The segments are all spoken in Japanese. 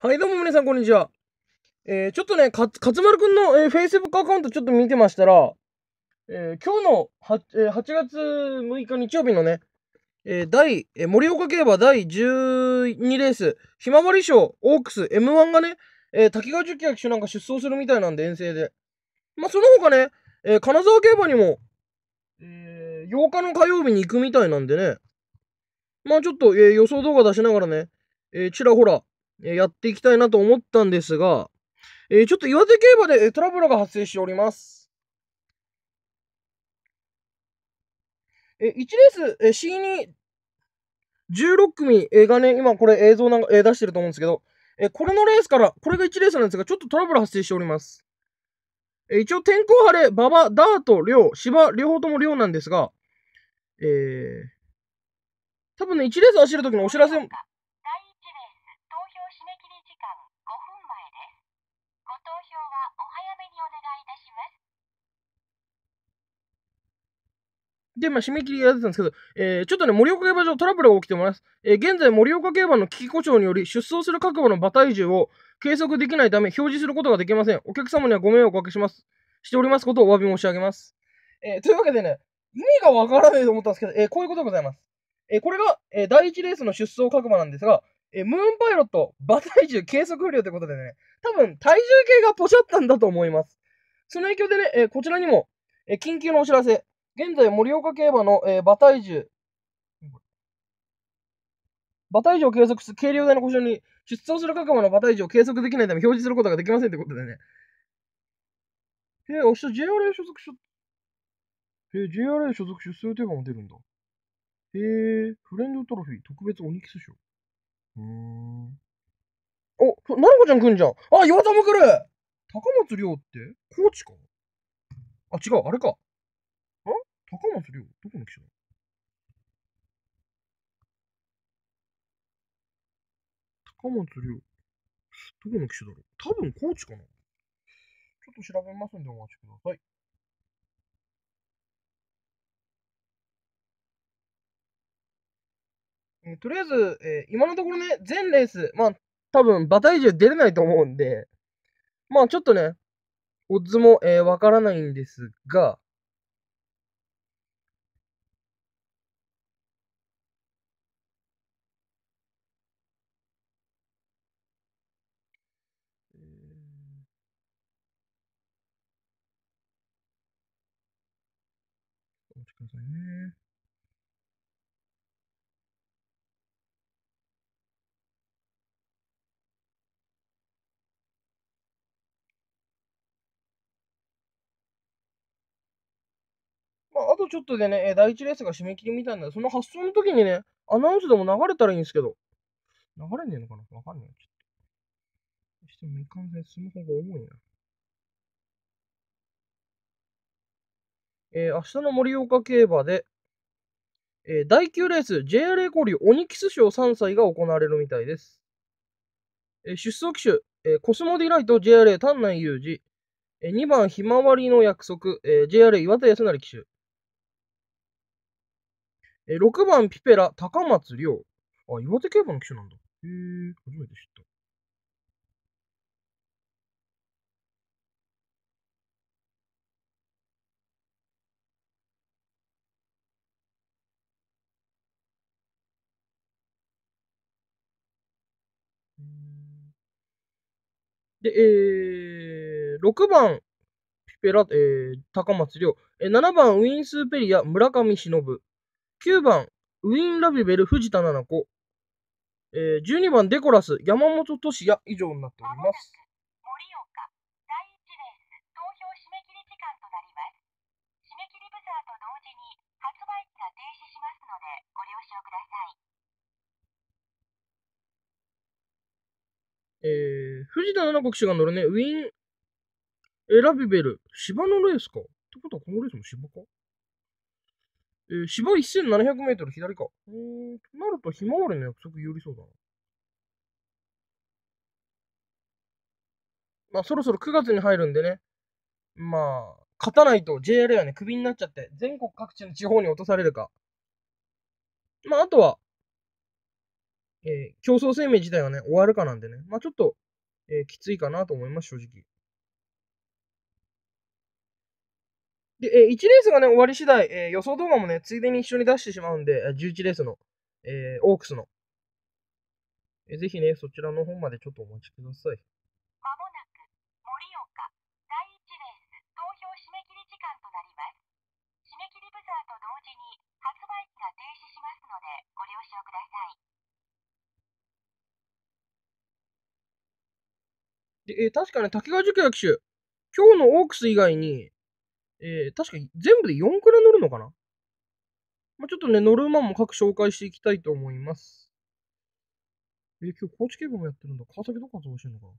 はい、どうも皆さん、こんにちは。えー、ちょっとね、か、勝丸くんの、えー、Facebook アカウントちょっと見てましたら、えー、今日の 8,、えー、8月6日日曜日のね、えー、第、えー、盛岡競馬第12レース、ひまわり賞、オークス、M1 がね、えー、滝川十喜騎手なんか出走するみたいなんで、遠征で。まあ、その他ね、えー、金沢競馬にも、え、8日の火曜日に行くみたいなんでね、まあちょっと、えー、予想動画出しながらね、えー、ちらほら、やっていきたいなと思ったんですが、えー、ちょっと岩手競馬でトラブルが発生しております。え、1レース、え、C2、16組、がね、今これ映像なえ出してると思うんですけど、え、これのレースから、これが1レースなんですが、ちょっとトラブル発生しております。え、一応天候晴れ、馬場、ダート、量、芝、両方とも量なんですが、えー、多分ね、1レース走るときのお知らせ、で、まあ、締め切りがやってたんですけど、えー、ちょっとね、盛岡競馬場トラブルが起きてます。えー、現在、盛岡競馬の危機故障により、出走する各馬の馬体重を計測できないため、表示することができません。お客様にはご迷惑をおかけします。しておりますことをお詫び申し上げます。えー、というわけでね、意味がわからないと思ったんですけど、え、こういうことでございます。え、これが、え、第1レースの出走各馬なんですが、え、ムーンパイロット、馬体重計測不良ということでね、多分、体重計がポシャったんだと思います。その影響でね、え、こちらにも、え、緊急のお知らせ、現在、盛岡競馬の、えー、馬体重、馬体重を計測する軽量大の故障に出走する各馬の馬体重を計測できないため表示することができませんということでね。えー、明日 JRA 所属し、えー、JRA 所属出走予定馬も出るんだ。えー、フレンドトロフィー特別オニキス賞。うーん。お、なるこちゃん来んじゃん。あ、岩田も来る高松亮って？高知か？あ、違う、あれか。高松亮どこの記者だ高松亮どこの記者だろう？多分高知かな。ちょっと調べますんでお待ちください。えー、とりあえず、えー、今のところね、全レース、まあ、多分、馬体重出れないと思うんで、まあ、ちょっとね、オッズも、えー、わからないんですが、くださいね。まあ、あとちょっとでね、第1レースが締め切りみたいな、その発送の時にね、アナウンスでも流れたらいいんですけど、流れねえのかな？わかんない。ちょっと。してもいかんせんスマホが重いな。えー、明日の盛岡競馬で、えー、第9レース JRA 交流オニキス賞3歳が行われるみたいです。えー、出走騎手、えー、コスモディライト JRA 丹内祐次、えー、2番ひまわりの約束、えー、JRA 岩田康誠騎手、えー、6番ピペラ高松亮、あ、岩手競馬の騎手なんだ。へえ、初めて知った。で、えー、6番、ピペラ、えー、高松亮、えー、7番、ウィンスーペリア、村上忍、9番、ウィンラビベル、藤田七子、えー、12番、デコラス、山本俊也、以上になっております。盛岡、第1レース、投票締め切り時間となります。締め切りブザーと同時に発売が停止しますので、ご了承ください。えー、藤田七子騎手が乗るね、ウィン、エラビベル、芝のレースか。ってことはこのレースも芝か？えー、芝1700メートル左か。うーん、となるとひまわりの約束有利そうだな。まあそろそろ9月に入るんでね。まあ、勝たないと JRA はね、クビになっちゃって、全国各地の地方に落とされるか。まああとは、えー競争生命自体はね、終わるかなんでね、まあちょっと、えーきついかなと思います、正直。で、えー1レースがね、終わり次第、えー予想動画もね、ついでに一緒に出してしまうんで、11レースの、えーオークスの。えーぜひね、そちらの方までちょっとお待ちください。まもなく盛岡第1レース投票締め切り時間となります締め切りブザーと同時に発売が停止しますのでご了承くださいで、えー確かね、竹川塾役手、今日のオークス以外に、えー確かに全部で4くらい乗るのかな？まあ、ちょっとね、乗る馬も各紹介していきたいと思います。えー今日高知競馬もやってるんだ。川崎どこ発売してんのかな？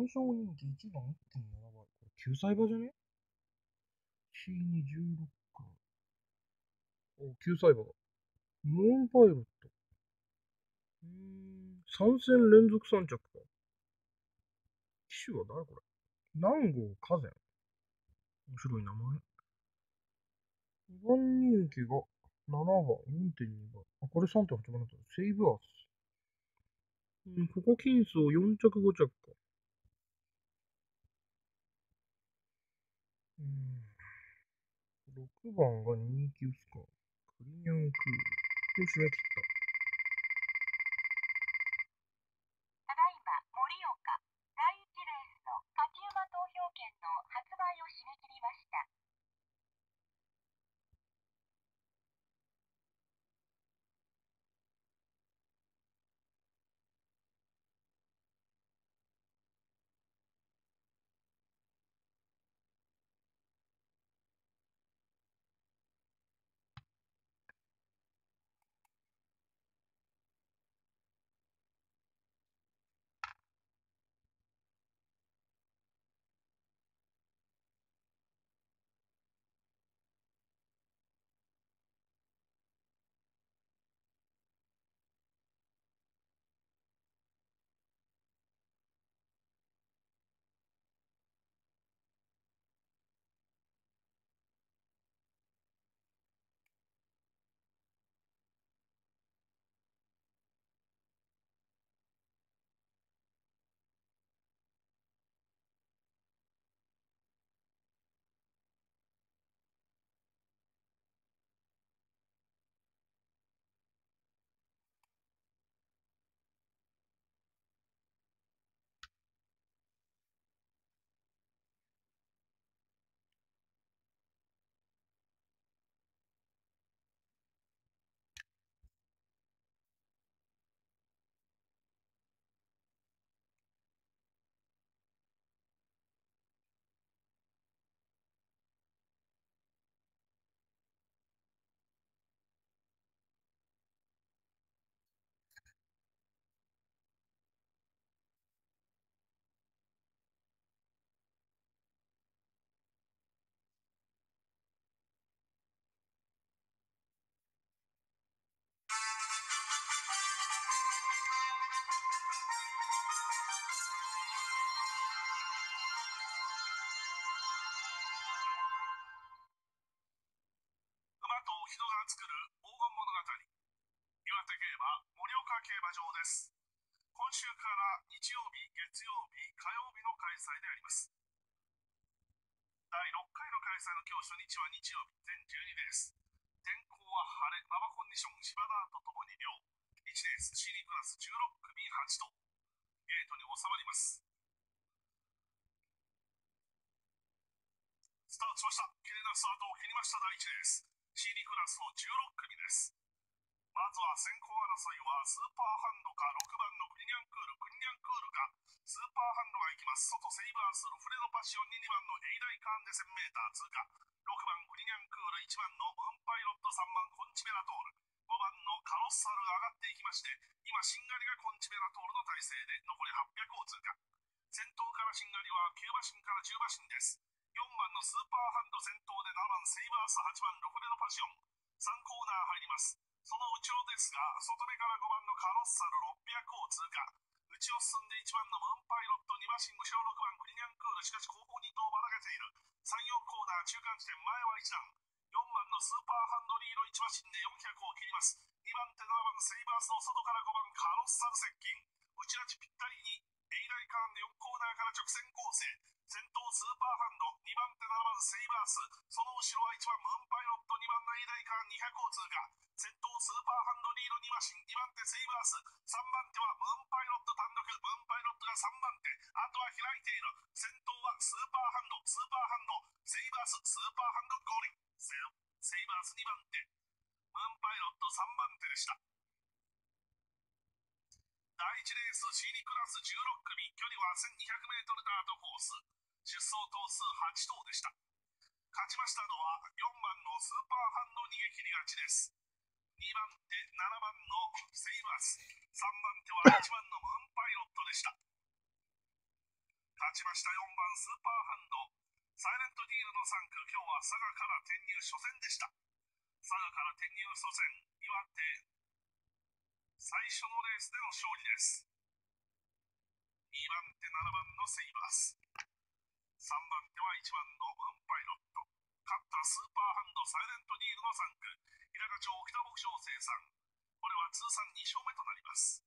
単勝人気1番1.7倍。これ9歳馬じゃね ?C216 か。お、9歳馬だ。ムーンパイロット。うん、3戦連続3着か。騎手は誰これ？南郷火前。面白い名前。2番人気が7番、4.2番。あ、これ3.8番だった。セイブアース。うん、ここ金層4着5着か。うん。6番が人気薄か。クリニャンクール。よし、締め切っ。た人が作る黄金物語。岩手競馬盛岡競馬場です。今週から日曜日月曜日火曜日の開催であります。第6回の開催の今日初日は日曜日全12レース天候は晴れ馬場コンディション芝田とともに量1レース C2 クラス16組8とゲートに収まりますスタートしました。綺麗なスタートを切りました第1レース。C2 クラスの16組です。まずは先行争いはスーパーハンドか6番のクリニャンクール、クリニャンクールか、スーパーハンドが行きます。外セイバース、ルフレドパションに2番のエイダイカーンで 1000m 通過。6番クリニャンクール、1番のムーンパイロット、3番コンチベラトール、5番のカロッサルが上がっていきまして、今、シンガリがコンチベラトールの体勢で残り800を通過。先頭からシンガリは9馬身から10馬身です。4番のスーパーハンド先頭で7番セイバース、8番ルフレドパション。3コーナー入ります。その内をですが、外目から5番のカロッサル600を通過。内を進んで1番のムーンパイロット、2馬身後ろ6番クリニャンクール、しかし後方に頭ばらけている。3、4コーナー中間地点、前は1段。4番のスーパーハンドリード1馬身で400を切ります。2番手7番セイバースの外から5番カロスサル接近。内ラチぴったりに、エイライカーンで4コーナーから直線構成。先頭スーパーハンド、2番手7番セイバース、その後ろは1番ムーンパイロット、2番のエイダイカーン200を通過。先頭スーパーハンドリード2馬身、2番手セイバース、3番手はムーンパイロット単独、ムーンパイロットが3番手、あとは開いている。先頭はスーパーハンド、スーパーハンド、セイバース、スーパーハンドゴーリ。セイバース2番手、ムーンパイロット3番手でした。第1レース C2 クラス16組、距離は 1200m ダートコース。出走頭数8頭でした。勝ちましたのは4番のスーパーハンド逃げ切り勝ちです。2番手、7番のセイバース、3番手は1番のムーンパイロットでした。勝ちました4番スーパーハンド、サイレントディールの3区、今日は佐賀から転入初戦でした。佐賀から転入初戦、岩手、最初のレースでの勝利です。2番手、7番のセイバース。3番手は1番のムーンパイロット。勝ったスーパーハンドサイレントディールの3区。平賀町北牧場生産。これは通算2勝目となります。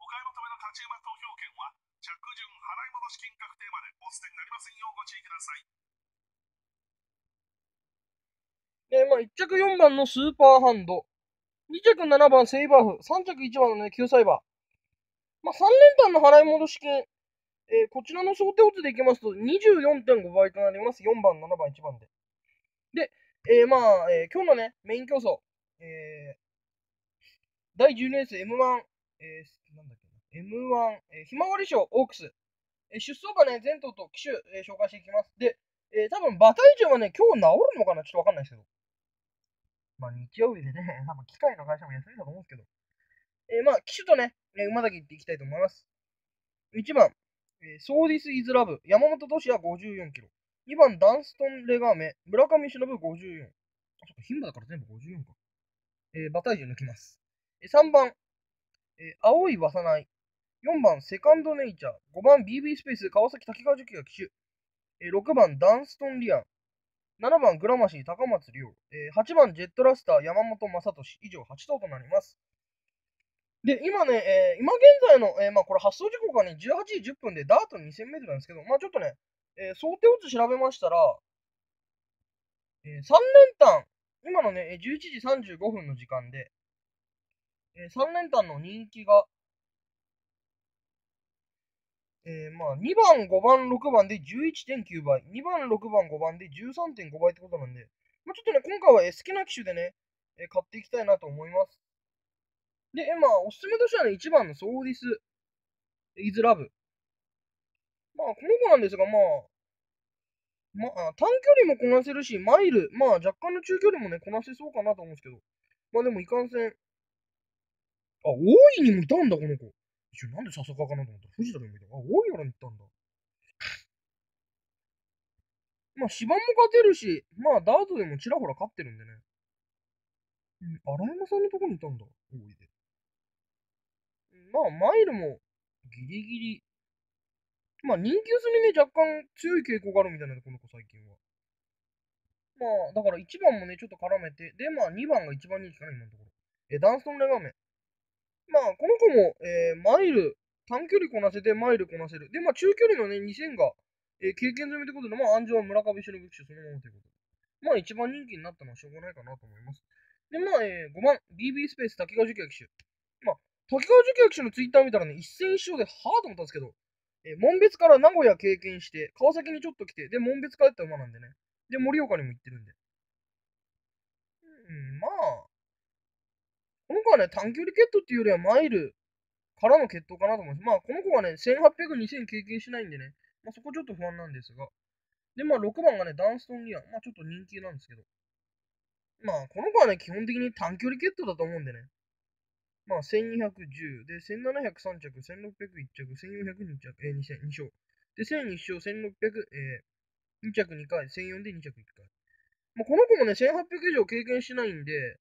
お買い求めの勝ち馬投票券は、着順払い戻し金確定までお捨てになりませんようご注意ください。で、まあ、1着4番のスーパーハンド。2着7番セイバーフ。3着1番のね、9サイバー。まあ、3連単の払い戻し金。えーこちらの想定オッズでいきますと24.5倍となります。4番、7番、1番で。で、えーまあ、えー今日のね、メイン競争。えー第12レース M1、えーなんだっけな。M1、えーひまわり賞オークス。えー出走馬ね、全頭と騎手、えー紹介していきます。で、えー多分馬体重はね、今日治るのかな？ちょっとわかんないですけど。まあ日曜日でね、多分機械の会社も休みだと思うんですけど。えーまあ、騎手とね、え馬だけ行っていきたいと思います。1番、えーソーディス・イズ・ラブ、山本俊也54キロ。2番、ダンストン・レガーメ、村上忍54。あ、そっか、牝馬だから全部54か。えー、馬体重抜きます。えー3番、えー青いわさない。4番、セカンドネイチャー。5番、BB スペース、川崎滝川樹が騎手。えー6番、ダンストン・リアン。7番、グラマシー、高松亮。えー8番、ジェットラスター、山本正俊。以上、8頭となります。で、今ね、えー今現在の、えーまあ、これ発送時刻がね、18時10分で、ダート 2000m なんですけど、まあ、ちょっとね、えー想定オッズ調べましたら、え3連単、今のね、11時35分の時間で、え3連単の人気が、えーまあ、2番、5番、6番で11.9倍、2番、6番、5番で13.5倍ってことなんで、まあ、ちょっとね、今回はえ好きな機種でね、え買っていきたいなと思います。で、えまあ、おすすめとしてはね、1番のソーディス・イズ・ラブ。まあ、この子なんですが、まあ、まあ、短距離もこなせるし、マイル、まあ、若干の中距離もね、こなせそうかなと思うんですけど、まあでも、いかんせん。あ、大井にもいたんだ、この子。一応、なんで笹川かなと思ったら、藤田でもいた。あ、大井原に行ったんだ。まあ、芝も勝てるし、まあ、ダートでもちらほら勝ってるんでね。うん、荒山さんのとこにいたんだ、大井で。まあ、マイルもギリギリ。まあ、人気薄にね、若干強い傾向があるみたいなんで、この子最近は。まあ、だから1番もね、ちょっと絡めて、で、まあ2番が一番人気かな、今のところ。え、ダンストンレガメ。まあ、この子も、えーマイル、短距離こなせて、マイルこなせる。で、まあ中距離のね、2000が、えー経験済みということで、まあ、安城は村上忍騎手そのままということで。まあ、一番人気になったのはしょうがないかなと思います。で、まあ、えー5番、BB スペース、滝川樹騎手。まあ、滝川樹騎手のツイッター見たらね、一戦一勝で、はぁと思ったんですけど、えー門別から名古屋経験して、川崎にちょっと来て、で、門別帰った馬なんでね。で、盛岡にも行ってるんで。うん、まあ、この子はね、短距離決闘っていうよりはマイルからの決闘かなと思います。まあ、この子はね、1800、2000経験しないんでね、まあ、そこちょっと不安なんですが。で、まあ、6番がね、ダンストン・リア。まあ、ちょっと人気なんですけど。まあ、この子はね、基本的に短距離決闘だと思うんでね。まあ、1210、で、1703着、1601着、1402着、えー、2000、2勝。で、1001勝、1600、えー、2着2回、1004で2着1回。まあ、この子もね、1800以上経験しないんで、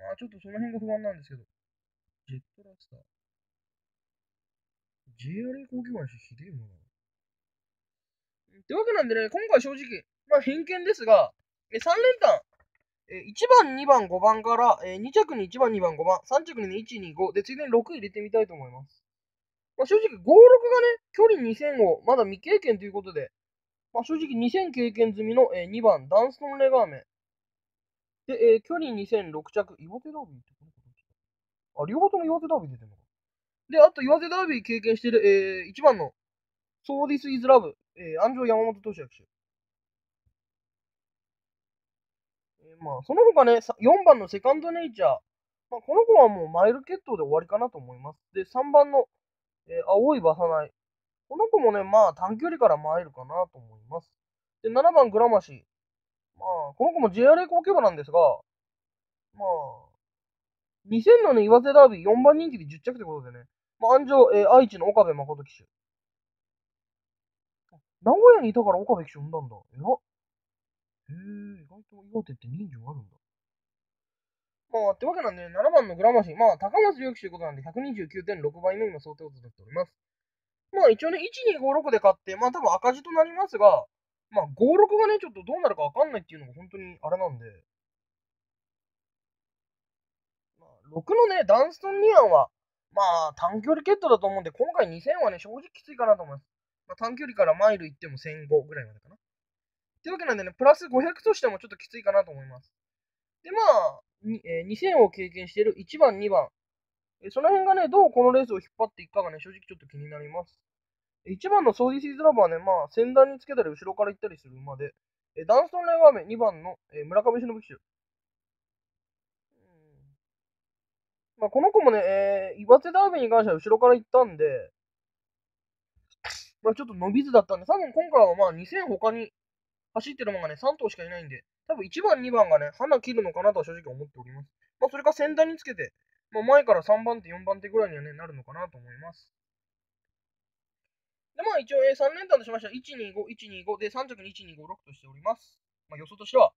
まあ、ちょっとその辺が不安なんですけど。ジェットラスター。JRA 高級話ひでえよな。ってわけなんでね、今回正直、まあ偏見ですが、え3連単、え1番、2番、5番から、え2着に1番、2番、5番、3着に、1、2、5、で、ついでに6入れてみたいと思います。まあ、正直、5、6がね、距離2000をまだ未経験ということで、まあ、正直2000経験済みの、え2番、ダンストンレガーメン。で、えー距離2006着、岩手ダービーってこの子あ、両方とも岩手ダービー出てんのか。で、あと岩手ダービー経験してる、えー、1番の、ソーディス・イズ・ラブ、えー、安城山本俊明手。えーまあ、その他ね、4番のセカンドネイチャー。まあ、この子はもうマイル決闘で終わりかなと思います。で、3番の、えー青い馬さない。この子もね、まあ短距離からマイルかなと思います。で、7番グラマシー。まあ、この子も JRA 高級馬なんですが、まあ、2000のね、岩手ダービー4番人気で10着ということでね、まあ、安城、えー愛知の岡部誠騎手。名古屋にいたから岡部騎手産んだんだ。えら。へえ、意外と岩手って人情あるんだ。まあ、ってわけなんで、7番のグラマシー。まあ、高松良騎手ということなんで、129.6倍の今想定をとなっております。まあ、一応ね、1256で勝って、まあ、多分赤字となりますが、まあ、56がね、ちょっとどうなるかわかんないっていうのが本当にあれなんで、まあ、6のね、ダンストン・ニアンは、まあ、短距離決闘だと思うんで、今回2000はね、正直きついかなと思います。まあ、短距離からマイル行っても1005ぐらいまでかな。ってわけなんでね、プラス500としてもちょっときついかなと思います。で、まあ、えー2000を経験している1番、2番。えその辺がね、どうこのレースを引っ張っていくかがね、正直ちょっと気になります。1番のソーディシーズラブはね、まあ、先段につけたり後ろから行ったりする馬で、えダンストンレイワーメン2番の、え村上忍騎手。まあ、この子もね、えー岩手ダービーに関しては後ろから行ったんで、まあ、ちょっと伸びずだったんで、多分今回はまあ2000他に走ってる馬がね、3頭しかいないんで、多分1番、2番がね、花切るのかなとは正直思っております。まあ、それか先段につけて、まあ、前から3番手、4番手ぐらいにはね、なるのかなと思います。で、まあ一応、えー3連単としましては、125、125で3着に1256としております。まあ予想としては。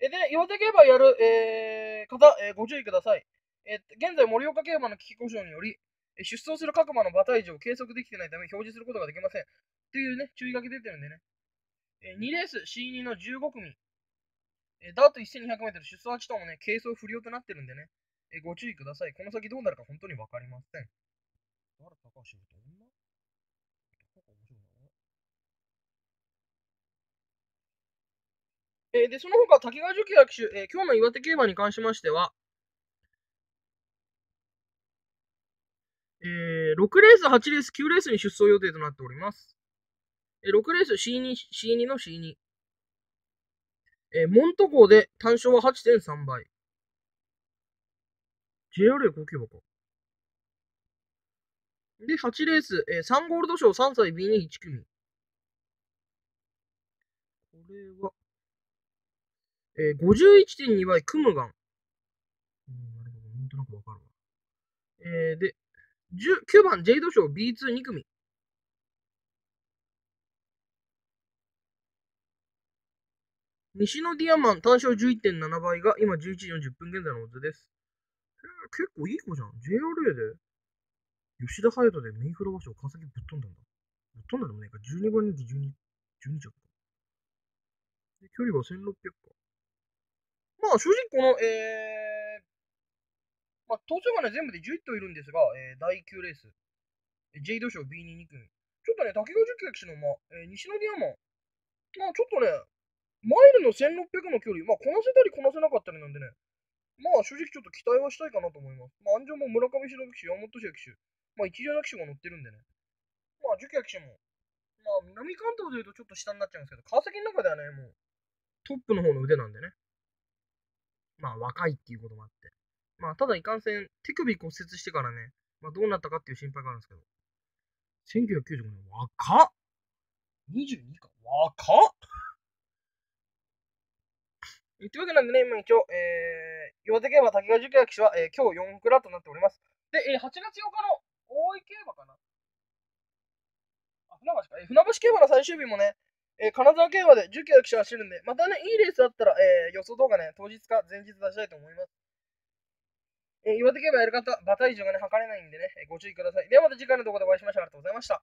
えーで、岩手競馬やる、えー方、えーご注意ください。えー現在、盛岡競馬の危機故障により、出走する各馬の馬体重を計測できてないため表示することができません。っていうね、注意書き出てるんでね。え2レース C2 の15組。えーダート 1200m 出走8頭もね、軽装不良となってるんでね、えーご注意ください。この先どうなるか本当にわかりません。誰高橋って女高橋面白いな。えーで、その他、滝川樹也騎手、えー今日の岩手競馬に関しましては、えー6レース、8レース、9レースに出走予定となっております。えー6レース C2、C2 の C2。えーモント号で単勝は8.3倍。JRA 高級馬か。で、8レース、えー、3ゴールド賞3歳 B21 組。これは、えー、51.2倍、クムガン。うん、なるほど。なんとなくわかるわ。えー、で、9番、ジェイド賞 B22 組。西のディアマン単勝11.7倍が今11時40分現在のオズです。へー結構いい子じゃん。JRA で吉田隼人でメイフラワー賞川崎ぶっ飛んだんだ。ぶっ飛んだでもねえか。12番人気12、12着か。で距離は1600か。まあ正直この、えー、まあ当初がね全部で11頭いるんですが、えー、第9レース。えージェイド賞 B22 組。ちょっとね、竹川十騎手の馬、えー西野ディアマン。まあちょっとね、マイルの1600の距離、まあこなせたりこなせなかったりなんでね、まあ正直ちょっと期待はしたいかなと思います。まあ安城も村上忍騎手、山本騎手、まあ一流な騎手が乗ってるんでね。まあ樹騎手も、まあ南関東で言うとちょっと下になっちゃうんですけど、川崎の中ではね、もう、トップの方の腕なんでね。まあ、若いっていうこともあって。まあ、ただいかんせん、手首骨折してからね、まあ、どうなったかっていう心配があるんですけど。1995年、若っ !22 か若っえというわけなんでね、今一応、えー、岩手競馬竹川樹騎手は、えー今日4クラとなっております。で、えー8月8日の大井競馬かなあ、船橋か。えー船橋競馬の最終日もね、えー金沢競馬で樹騎手走るんで、またね、いいレースだったら、えー予想動画ね、当日か前日出したいと思います。えー岩手競馬やる方、馬体重がね、測れないんでね、ご注意ください。ではまた次回の動画でお会いしましょう。ありがとうございました。